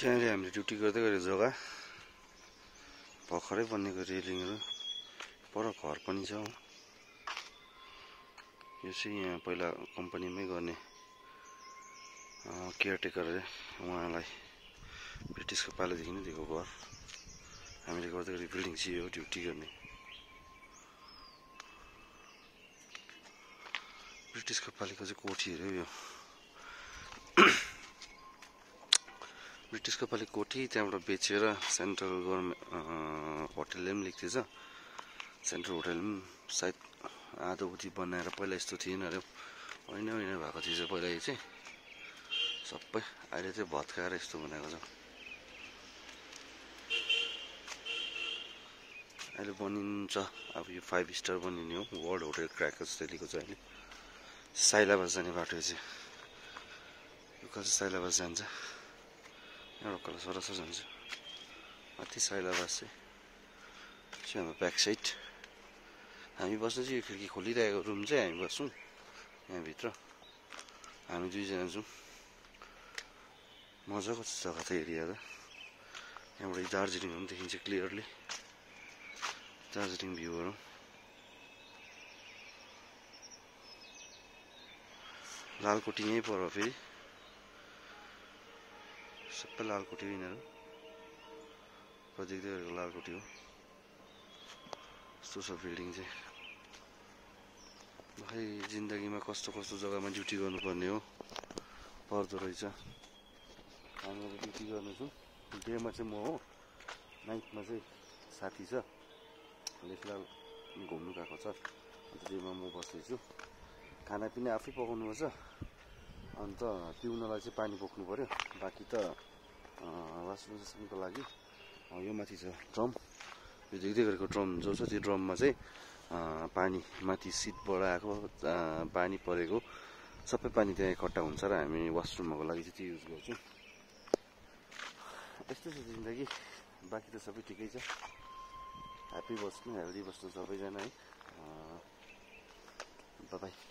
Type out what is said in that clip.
यहाँनिर हामीले ड्युटी गर्दै गरेको जग्गा। भर्खरै बनिएको रेलिङहरू। पर घर पनि छ। यो चाहिँ यहाँ पहिला कम्पनीमै गर्ने केयरटेकरले उहाँलाई ब्रिटिसको पालोदेखि नै दिएको घर। हामीले गर्दै गरेको बिल्डिङ चाहिँ यो ड्युटी गर्ने। ब्रिटिसको पालिको चाहिँ कोठीहरू यो। ब्रिटिसको पालि कोठी त्यहाँबाट बेचेर सेन्ट्रल गभर्मेन्ट होटेलले पनि लेख्थेछ सेन्ट्रल होटेल पनि सायद आधो उति बनाएर पहिला यस्तो थिएन अरे। होइन होइन भएको थिएछ पहिला चाहिँ। सबै अहिले चाहिँ भत्काएर यस्तो बनाएको छ। अहिले बनिन्छ अब यो फाइभ स्टार बनिने हो। वर्ल्ड होटेल क्र्याकर्स दिल्लीको छ अहिले। साइलाबास जाने बाटो चाहिँ। यो चाहिँ साइलाबास जान्छ? एउटा कल सरसर जान्छ अति साइलाबास चाहिँ हाम्रो ब्याक साइड हामी बस्नु चाहिँ यो खिड्की खोलिरहेको रुम चाहिँ हामी बस्छौँ यहाँभित्र हामी दुईजना जाउँ मजाको जग्गा त एरिया त यहाँबाट दार्जिलिङ पनि देखिन्छ क्लियरली दार्जिलिङ भ्यूहरू लालकोटी यहीँ पर फेरि सबै लालकोटी हो यिनीहरू। देख्दै गरेको लालकोटी हो। यस्तो छ बिल्डिङ चाहिँ। खै जिन्दगीमा कस्तो कस्तो जग्गामा ड्युटी गर्नुपर्ने हो? पर्दो रहेछ। हामीहरू ड्युटी गर्नेछौँ। डेमा चाहिँ म हो। नाइटमा चाहिँ साथी छ। फिलहाल घुम्नु गएको छ। डेमा म बस्दैछु। खानापिना आफै पकाउनुपर्छ। अन्त पिउनलाई चाहिँ पानी बोक्नु पऱ्यो बाँकी त वासरुम लागि यो माथि छ ड्रम। यो देख्दै गरेको ड्रम जो छ त्यो ड्रममा चाहिँ पानी माथि सिटबाट आएको पानी परेको। सबै पानी त्यहाँ इकट्ठा हुन्छ र हामी वासरुमको लागि चाहिँ त्यो युज गर्छौँ। यस्तो छ जिन्दगी। बाँकी त सबै ठिकै छ। ह्याप्पी बस्नु हेल्दी बस्नु सबैजना है। बाई